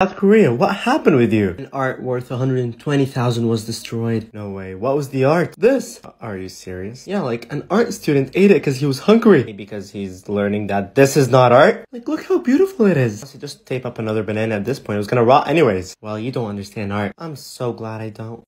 South Korea, what happened with you? An art worth 120,000 was destroyed. No way. What was the art? This. Are you serious? Yeah, like an art student ate it because he was hungry. Because he's learning that this is not art. Like, look how beautiful it is. Honestly, just tape up another banana at this point. It was gonna rot anyways. Well, you don't understand art. I'm so glad I don't.